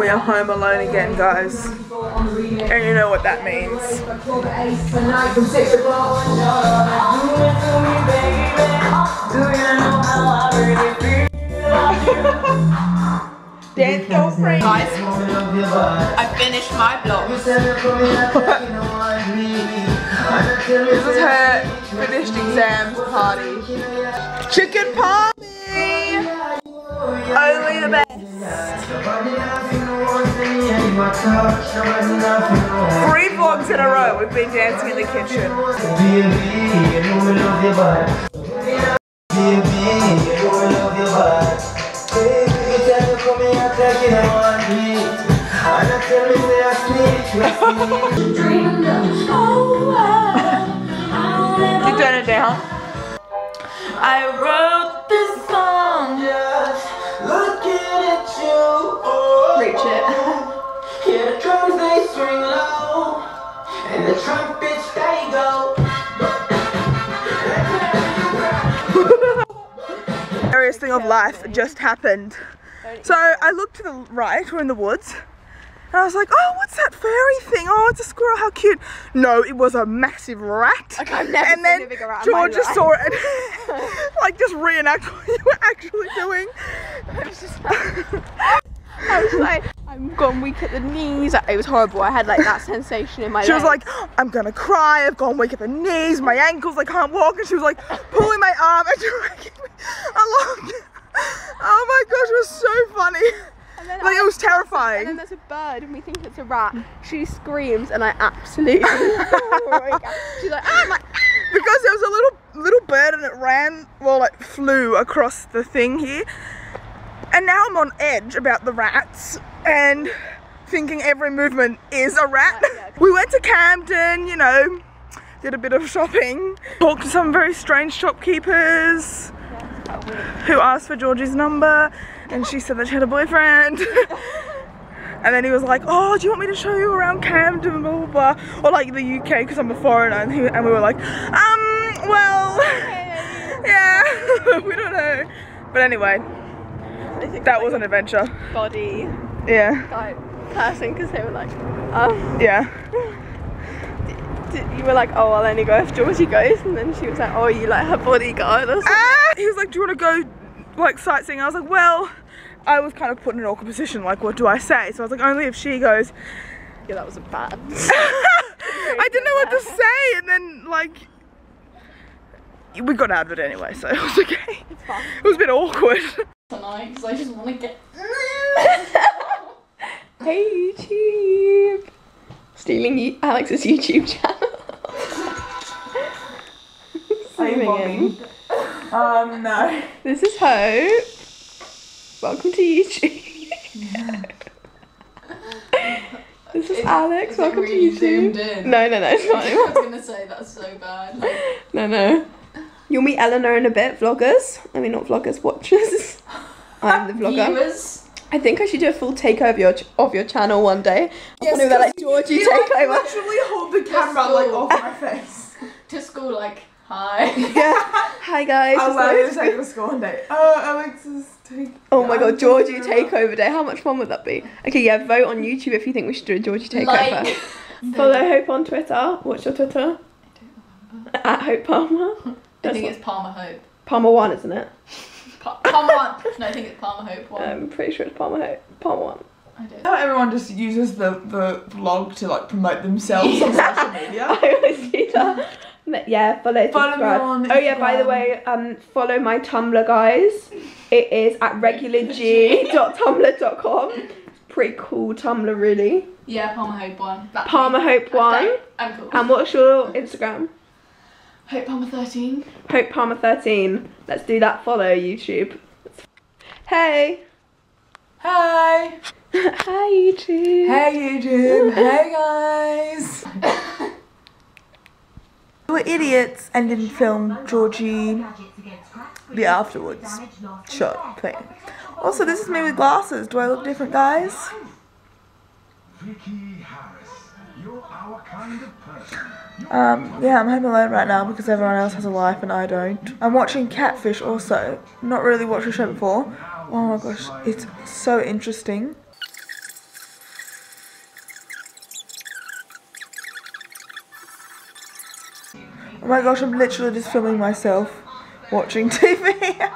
We are home alone again, guys. And you know what that means. Dance girlfriend. Guys, I finished my vlog. This is her finished exams party. Chicken palmy! Three vlogs in a row we've been dancing in the kitchen. You turn it down. I wrote Thing of life just happened. So I looked to the right, we're in the woods, and I was like, oh, what's that fairy thing? Oh, it's a squirrel, how cute. No, it was a massive rat. Like, I've never and seen then a bigger rat in my George just life. saw it and like just reenact what you were actually doing. I was just like, I was like, I'm gone weak at the knees. It was horrible. I had like that sensation in my She was like, I'm gonna cry, I've gone weak at the knees, my ankles, I can't walk, and she was like pulling my arm and dragging me along. Oh my gosh, it was so funny. Like I- it was terrifying. And then there's a bird and we think it's a rat. She screams and I absolutely. She's like, ah, like, Because there was a little little bird and it ran, well like flew across the thing here. And now I'm on edge about the rats and thinking every movement is a rat. We went to Camden, you know, did a bit of shopping, talked to some very strange shopkeepers who asked for Georgie's number and she said that she had a boyfriend. and then he was like, oh, do you want me to show you around Camden, blah, blah, blah. Or like the UK because I'm a foreigner. And, he, and we were like, um, well, yeah, we don't know. But anyway, I think that was an adventure. body Yeah, type person because they were like, um, yeah. you were like, oh, I'll only go if Georgie goes. And then she was like, oh, you like her bodyguard or something. Ah! He was like, do you want to go like sightseeing? I was like, well, I was kind of put in an awkward position. Like, what do I say? So I was like, only if she goes. Yeah, that was a bad. I didn't know what to say, and then like we got out of it anyway, so it was okay. It's fine. It was a bit awkward. tonight because I just want to get. Hey YouTube! Stealing Alex's YouTube channel. Zooming in. Um, no. This is Hope. Welcome to YouTube. this is, Alex. is Welcome really to YouTube. in? No, no, no, it's not I was gonna say that's so bad. Like, No, no. You'll meet Eleanor in a bit, vloggers. I mean, not vloggers, watchers. I'm the vlogger. viewers. I think I should do a full takeover of your, ch- of your channel one day. Yes, Something about like Georgie You like, literally hold the camera like off my face. To school, like, hi. yeah. Hi guys. Oh, I was It's like, nice- to take the school one day. Oh, Alex's take. Oh my god, I'm Georgie takeover day. How much fun would that be? Okay, yeah, vote on YouTube if you think we should do a Georgie takeover. Like, Follow Hope on Twitter. What's your Twitter? I don't remember. At Hope Palmer. I think what- it's Palmer Hope. Palmer one, isn't it? Pa- Palmer one. No, I think it's Palmer Hope one. I'm pretty sure it's Palmer Hope. Palmer one. I do. Now everyone just uses the, the vlog to like promote themselves on social media. I always do that. Yeah, follow, Follow me subscribe. on Oh yeah, by the Instagram. way, um, follow my Tumblr, guys. It is at regularg.tumblr.com. It's Pretty cool Tumblr, really. Yeah, Palmer Hope one. That's Palmer me. Hope one. Hashtag, I'm cool. And what's your Instagram? Hope Palmer 13. Hope Palmer 13. Let's do that. Follow YouTube. Hey. Hi. Hi YouTube. Hey YouTube. hey guys. we were idiots and didn't film Georgie the afterwards shot thing. Also, this is me with glasses. Do I look different, guys? Vicky Harris, um, yeah, I'm home alone right now because everyone else has a life and I don't. I'm watching Catfish also. Not really watched the show before. Oh my gosh, it's so interesting. Oh my gosh, I'm literally just filming myself watching TV.